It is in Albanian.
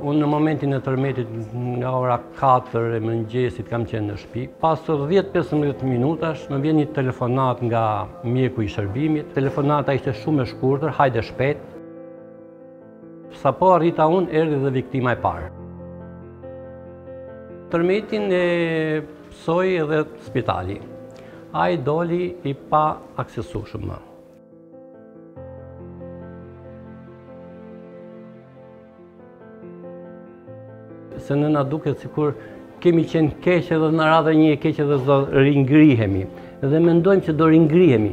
Unë në momentin e tërmetit nga ora 4 e mëngjesit kam qenë në shpi. Pas 10-15 minutash më vjen një telefonatë nga mjeku i shërbimit. Telefonata ishte shumë e shkurtër, hajde shpejt. Sapo arrita unë, erdhi dhe viktima e parë. Tërmetin e pësoi edhe spitali. Ai doli i paaksesueshëm më. Se ne na duket sikur kemi qenë keq edhe na ra dhe një e keqe dhe s'do ringrihemi. Dhe mendojmë që do ringrihemi.